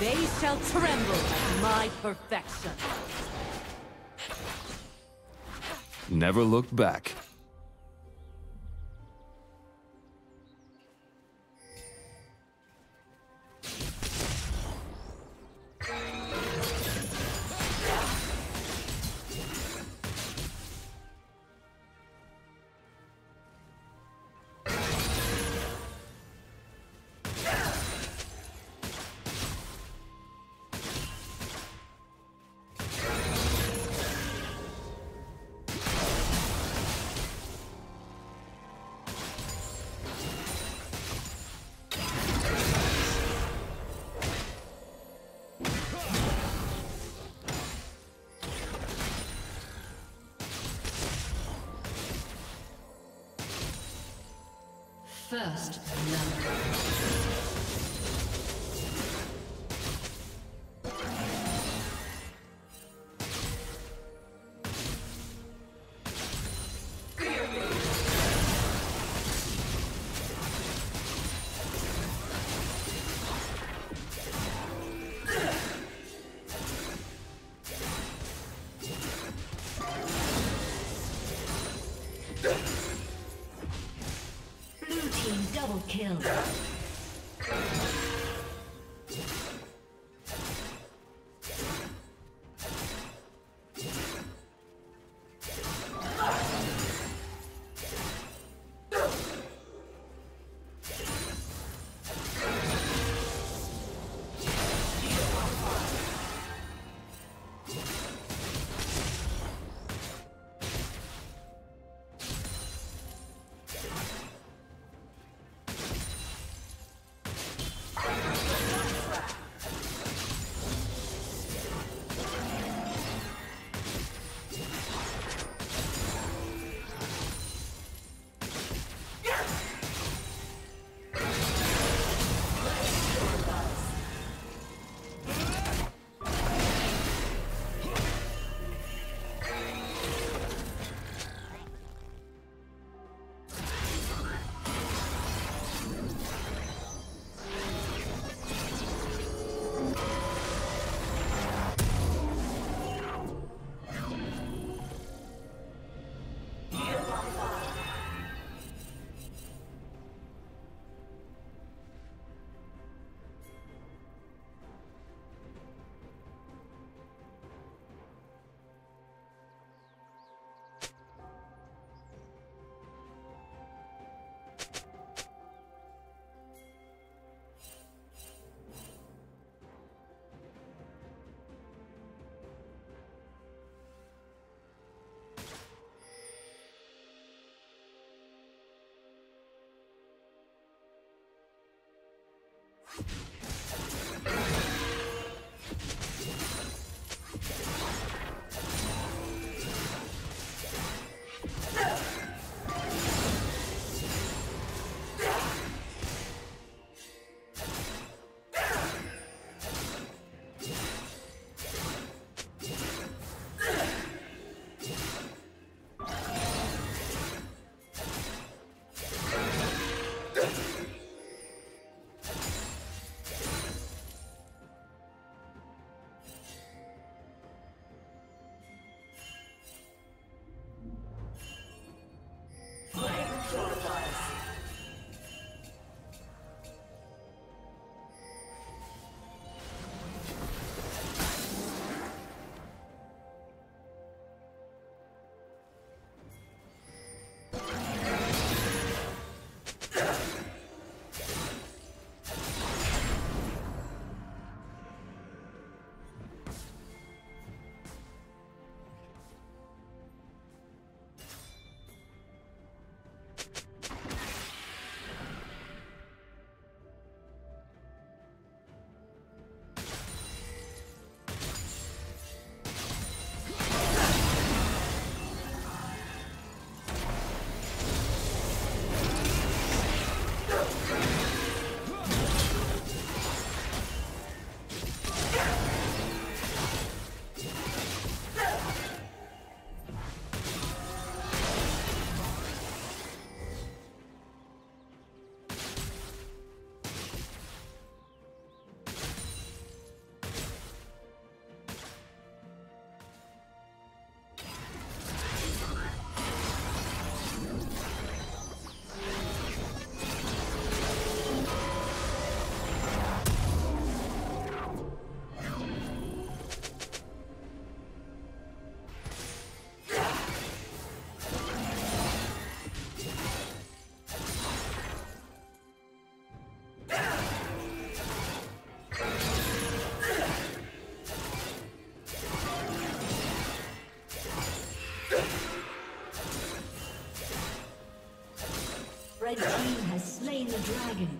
They shall tremble at my perfection. Never look back. First love. Double dragon.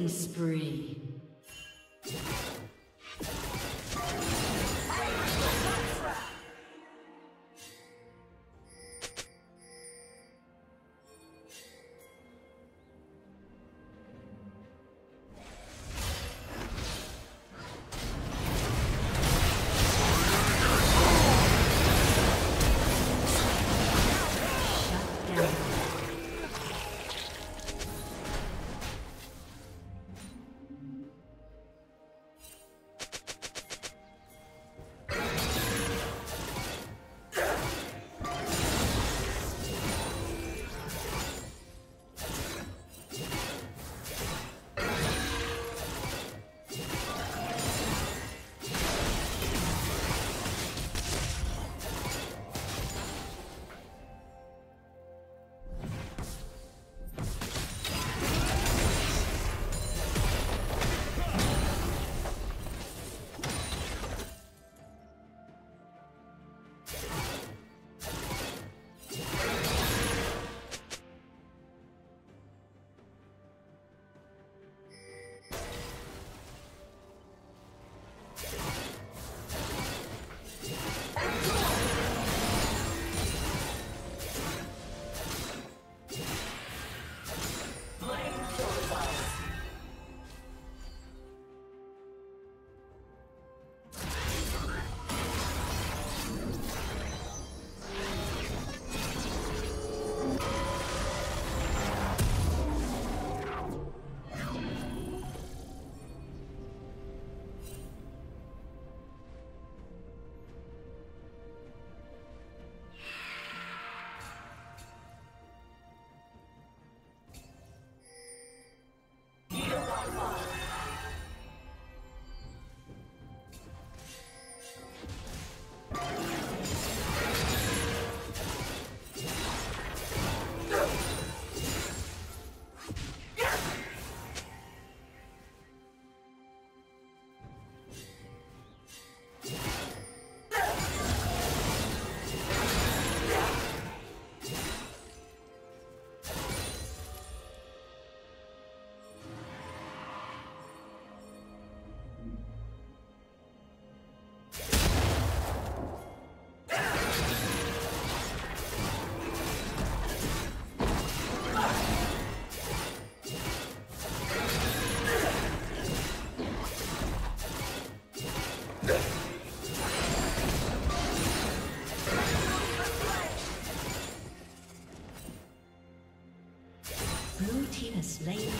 Killing spree. Slain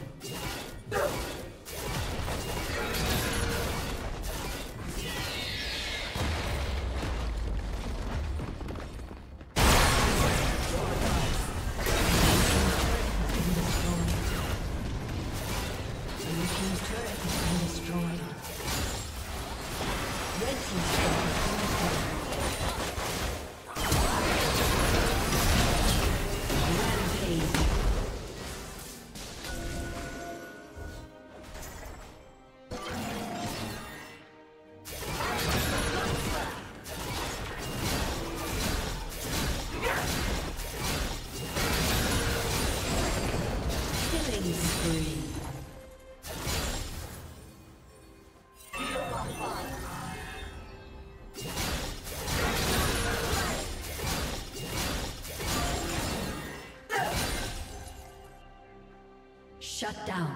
Shut down.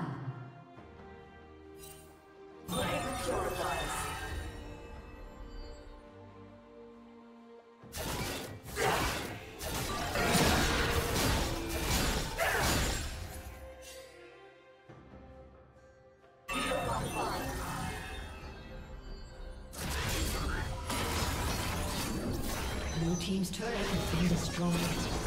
Blue Team's turret has been destroyed.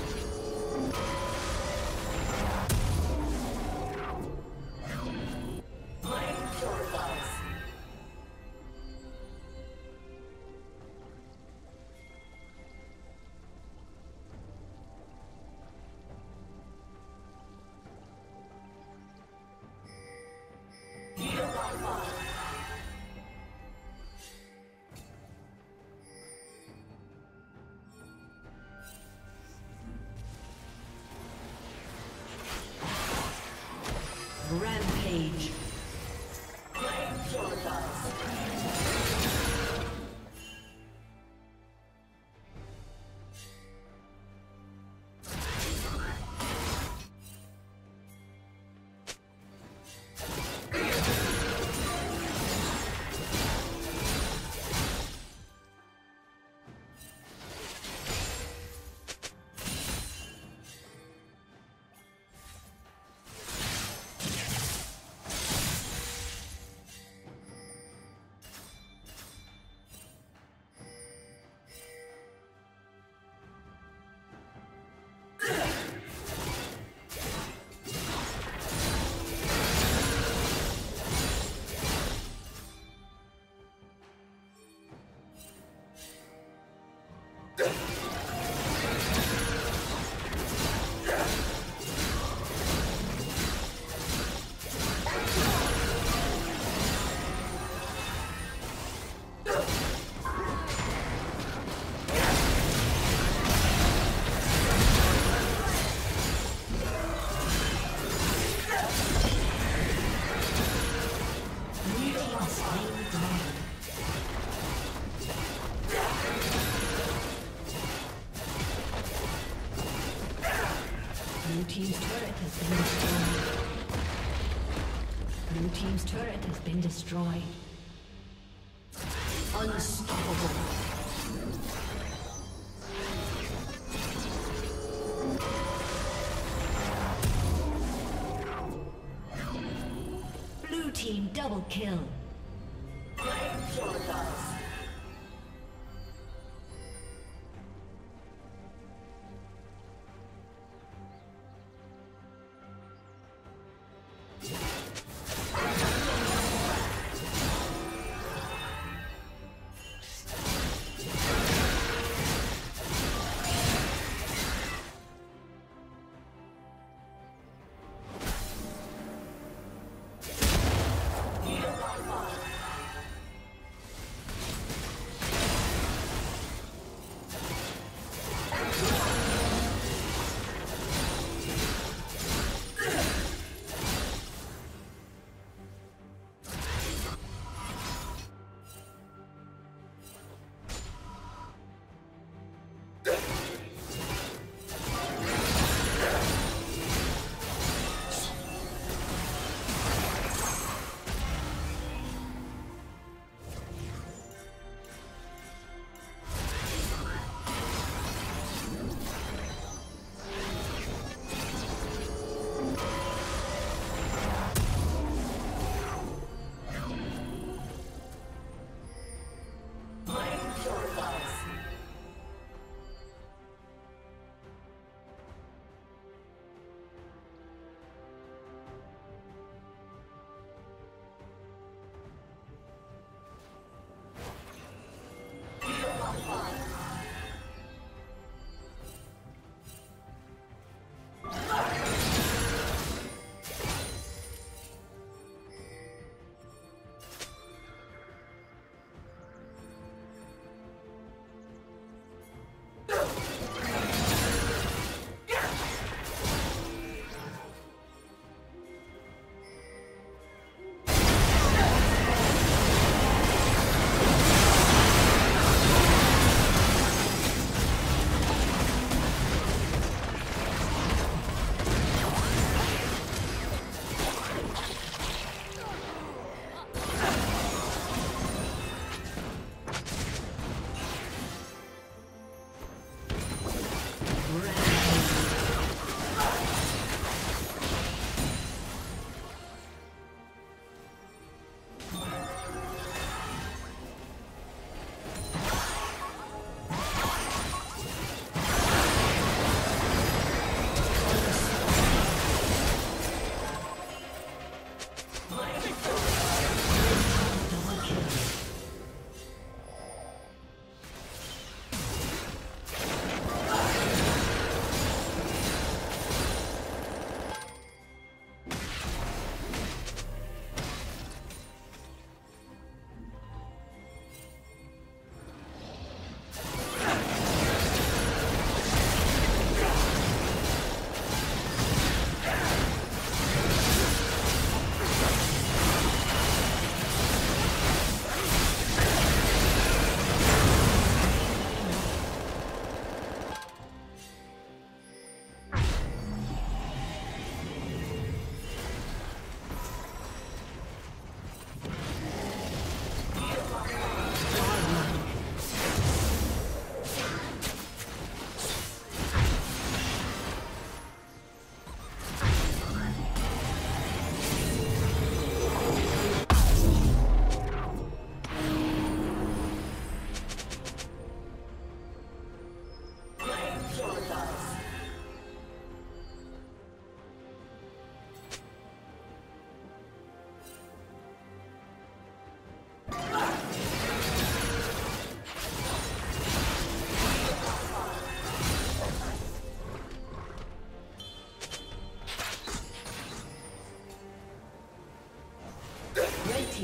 Been destroyed.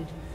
Has